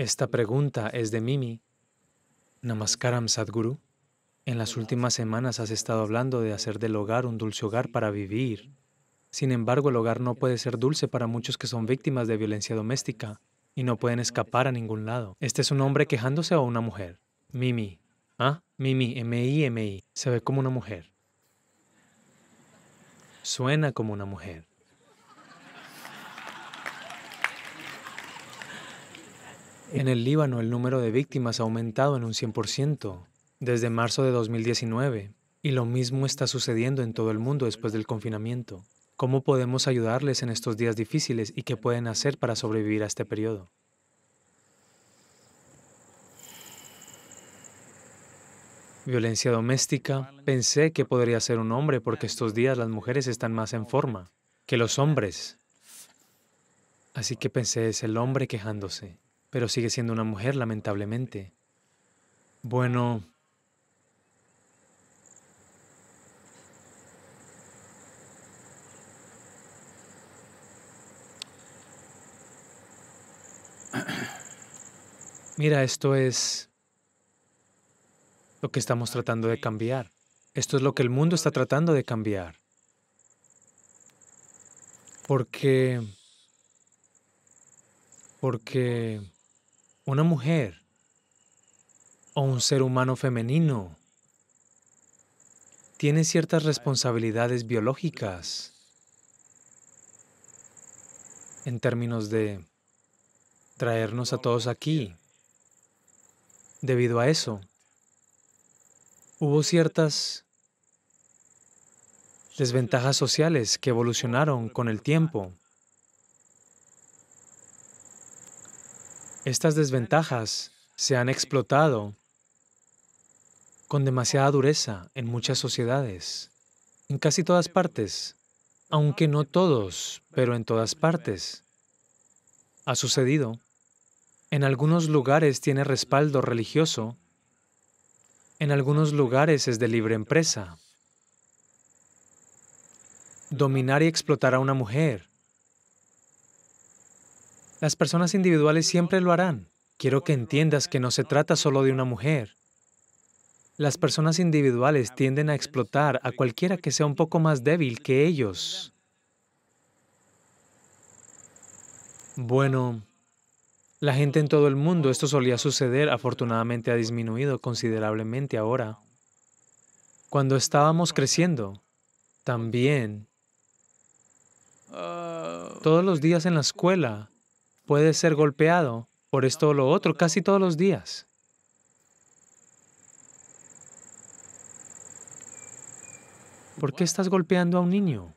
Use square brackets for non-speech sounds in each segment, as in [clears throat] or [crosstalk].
Esta pregunta es de Mimi. Namaskaram Sadhguru. En las últimas semanas has estado hablando de hacer del hogar un dulce hogar para vivir. Sin embargo, el hogar no puede ser dulce para muchos que son víctimas de violencia doméstica y no pueden escapar a ningún lado. ¿Este es un hombre quejándose o una mujer? Mimi. ¿Ah? Mimi, M-I-M-I. Se ve como una mujer. Suena como una mujer. En el Líbano el número de víctimas ha aumentado en un 100% desde marzo de 2019 y lo mismo está sucediendo en todo el mundo después del confinamiento. ¿Cómo podemos ayudarles en estos días difíciles y qué pueden hacer para sobrevivir a este periodo? Violencia doméstica. Pensé que podría ser un hombre porque estos días las mujeres están más en forma que los hombres. Así que pensé es el hombre quejándose pero sigue siendo una mujer, lamentablemente. Bueno, [clears throat] Mira, esto es lo que estamos tratando de cambiar. Esto es lo que el mundo está tratando de cambiar. Porque, porque una mujer o un ser humano femenino tiene ciertas responsabilidades biológicas en términos de traernos a todos aquí. Debido a eso, hubo ciertas desventajas sociales que evolucionaron con el tiempo. Estas desventajas se han explotado con demasiada dureza en muchas sociedades, en casi todas partes, aunque no todos, pero en todas partes. Ha sucedido. En algunos lugares tiene respaldo religioso, en algunos lugares es de libre empresa. Dominar y explotar a una mujer las personas individuales siempre lo harán. Quiero que entiendas que no se trata solo de una mujer. Las personas individuales tienden a explotar a cualquiera que sea un poco más débil que ellos. Bueno, la gente en todo el mundo, esto solía suceder, afortunadamente ha disminuido considerablemente ahora. Cuando estábamos creciendo, también, todos los días en la escuela, puede ser golpeado por esto o lo otro casi todos los días. ¿Por qué estás golpeando a un niño?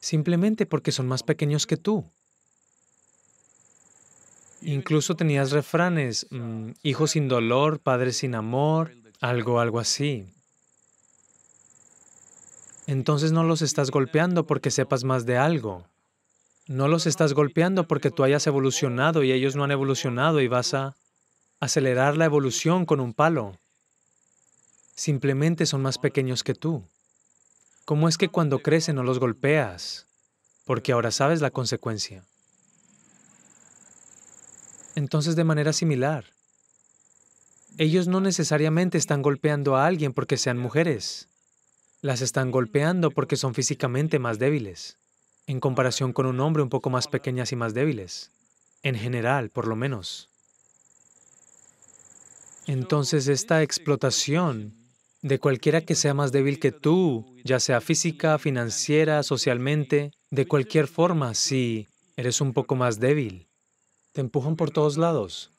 Simplemente porque son más pequeños que tú. Incluso tenías refranes, mm, hijos sin dolor, padres sin amor, algo, algo así. Entonces no los estás golpeando porque sepas más de algo. No los estás golpeando porque tú hayas evolucionado y ellos no han evolucionado y vas a acelerar la evolución con un palo. Simplemente son más pequeños que tú. ¿Cómo es que cuando crecen no los golpeas? Porque ahora sabes la consecuencia. Entonces, de manera similar, ellos no necesariamente están golpeando a alguien porque sean mujeres. Las están golpeando porque son físicamente más débiles en comparación con un hombre un poco más pequeñas y más débiles, en general, por lo menos. Entonces esta explotación de cualquiera que sea más débil que tú, ya sea física, financiera, socialmente, de cualquier forma, si eres un poco más débil, te empujan por todos lados.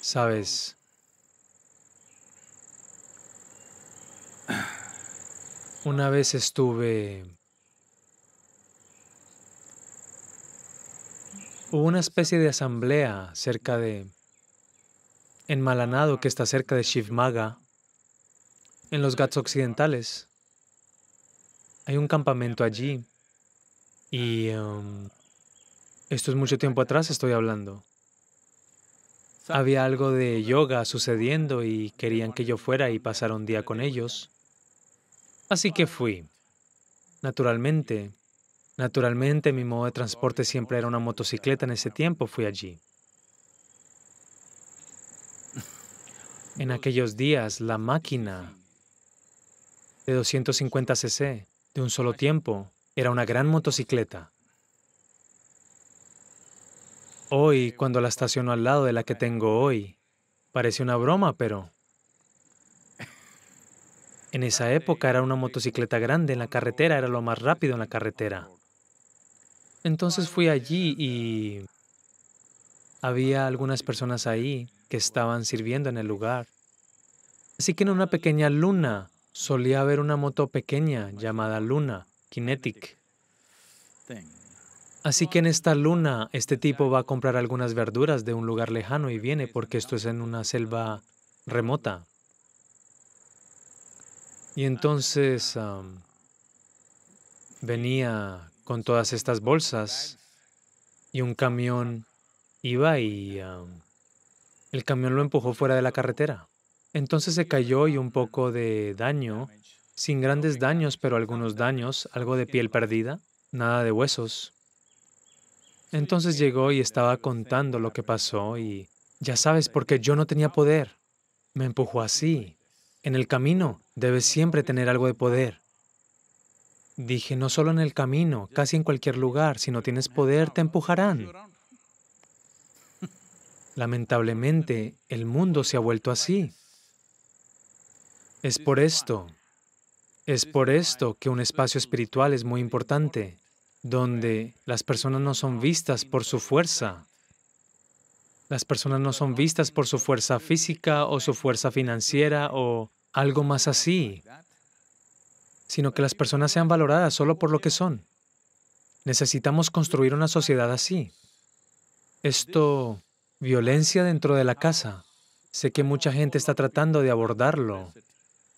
Sabes, Una vez estuve... Hubo una especie de asamblea cerca de... en Malanado, que está cerca de Shivmaga, en los Ghats occidentales. Hay un campamento allí y... Um, esto es mucho tiempo atrás estoy hablando. Había algo de yoga sucediendo y querían que yo fuera y pasara un día con ellos. Así que fui. Naturalmente, Naturalmente, mi modo de transporte siempre era una motocicleta. En ese tiempo fui allí. En aquellos días, la máquina de 250 cc de un solo tiempo era una gran motocicleta. Hoy, cuando la estaciono al lado de la que tengo hoy, parece una broma, pero en esa época era una motocicleta grande en la carretera, era lo más rápido en la carretera. Entonces fui allí y había algunas personas ahí que estaban sirviendo en el lugar. Así que en una pequeña luna solía haber una moto pequeña llamada Luna, Kinetic. Así que en esta luna, este tipo va a comprar algunas verduras de un lugar lejano y viene porque esto es en una selva remota. Y entonces venía con todas estas bolsas y un camión iba y el camión lo empujó fuera de la carretera. Entonces se cayó y un poco de daño, sin grandes daños, pero algunos daños, algo de piel perdida, nada de huesos. Entonces llegó y estaba contando lo que pasó y, ya sabes, porque yo no tenía poder. Me empujó así. En el camino debes siempre tener algo de poder. Dije, no solo en el camino, casi en cualquier lugar, si no tienes poder, te empujarán. Lamentablemente, el mundo se ha vuelto así. Es por esto, es por esto que un espacio espiritual es muy importante, donde las personas no son vistas por su fuerza. Las personas no son vistas por su fuerza física o su fuerza financiera o algo más así sino que las personas sean valoradas solo por lo que son. Necesitamos construir una sociedad así. Esto, violencia dentro de la casa. Sé que mucha gente está tratando de abordarlo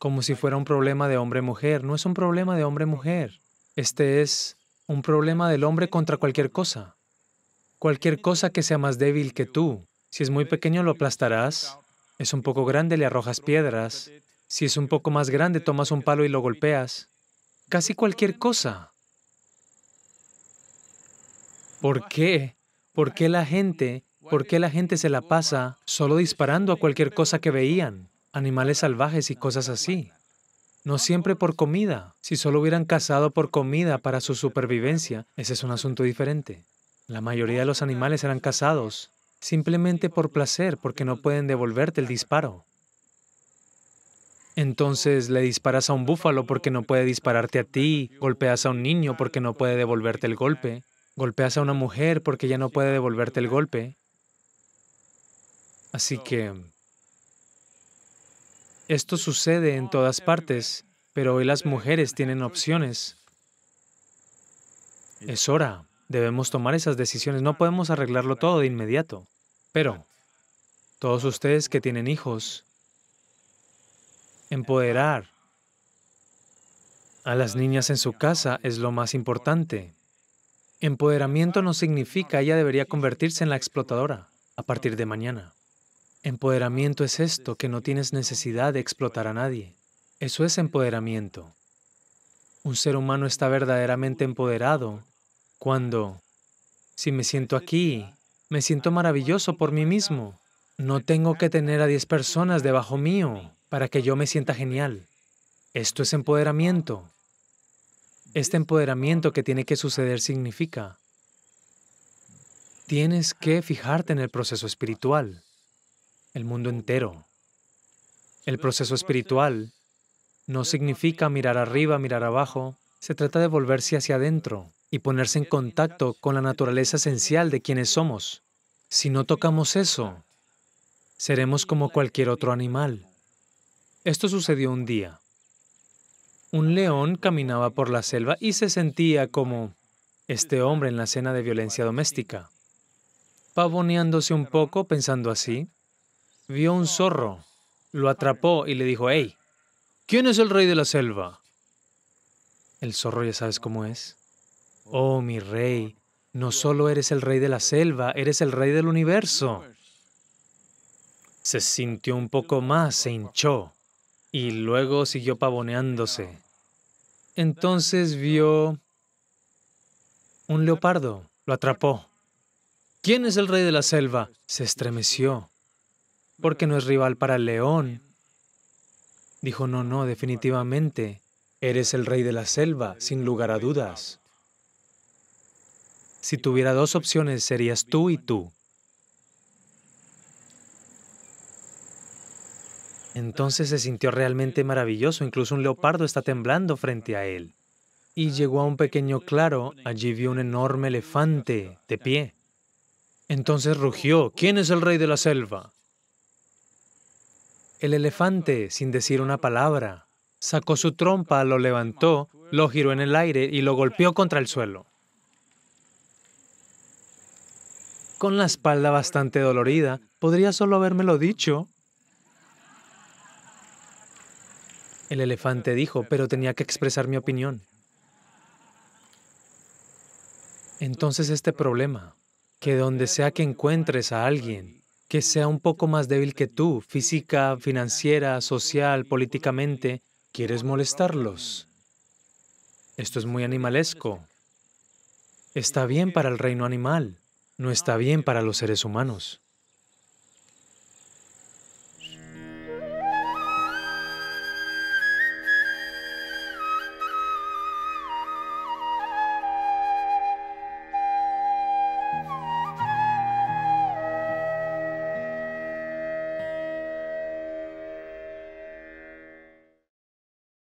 como si fuera un problema de hombre-mujer. No es un problema de hombre-mujer. Este es un problema del hombre contra cualquier cosa. Cualquier cosa que sea más débil que tú. Si es muy pequeño lo aplastarás. Es un poco grande, le arrojas piedras. Si es un poco más grande, tomas un palo y lo golpeas. Casi cualquier cosa. ¿Por qué? ¿Por qué la gente, por qué la gente se la pasa solo disparando a cualquier cosa que veían? Animales salvajes y cosas así. No siempre por comida. Si solo hubieran cazado por comida para su supervivencia, ese es un asunto diferente. La mayoría de los animales eran cazados simplemente por placer, porque no pueden devolverte el disparo. Entonces le disparas a un búfalo porque no puede dispararte a ti, golpeas a un niño porque no puede devolverte el golpe, golpeas a una mujer porque ya no puede devolverte el golpe. Así que esto sucede en todas partes, pero hoy las mujeres tienen opciones. Es hora, debemos tomar esas decisiones, no podemos arreglarlo todo de inmediato. Pero todos ustedes que tienen hijos, Empoderar a las niñas en su casa es lo más importante. Empoderamiento no significa ella debería convertirse en la explotadora a partir de mañana. Empoderamiento es esto, que no tienes necesidad de explotar a nadie. Eso es empoderamiento. Un ser humano está verdaderamente empoderado cuando, si me siento aquí, me siento maravilloso por mí mismo. No tengo que tener a 10 personas debajo mío para que yo me sienta genial. Esto es empoderamiento. Este empoderamiento que tiene que suceder significa, tienes que fijarte en el proceso espiritual, el mundo entero. El proceso espiritual no significa mirar arriba, mirar abajo, se trata de volverse hacia adentro y ponerse en contacto con la naturaleza esencial de quienes somos. Si no tocamos eso, seremos como cualquier otro animal. Esto sucedió un día. Un león caminaba por la selva y se sentía como este hombre en la escena de violencia doméstica. Pavoneándose un poco, pensando así, vio un zorro, lo atrapó y le dijo, hey, ¿quién es el rey de la selva? El zorro ya sabes cómo es. Oh, mi rey, no solo eres el rey de la selva, eres el rey del universo. Se sintió un poco más, se hinchó y luego siguió pavoneándose. Entonces vio Un leopardo lo atrapó. ¿Quién es el rey de la selva? Se estremeció, porque no es rival para el león. Dijo, no, no, definitivamente, eres el rey de la selva, sin lugar a dudas. Si tuviera dos opciones, serías tú y tú. Entonces se sintió realmente maravilloso, incluso un leopardo está temblando frente a él. Y llegó a un pequeño claro, allí vio un enorme elefante de pie. Entonces rugió, ¿quién es el rey de la selva? El elefante, sin decir una palabra, sacó su trompa, lo levantó, lo giró en el aire y lo golpeó contra el suelo. Con la espalda bastante dolorida, podría solo habérmelo dicho, El elefante dijo, pero tenía que expresar mi opinión. Entonces este problema, que donde sea que encuentres a alguien que sea un poco más débil que tú, física, financiera, social, políticamente, quieres molestarlos. Esto es muy animalesco. Está bien para el reino animal, no está bien para los seres humanos.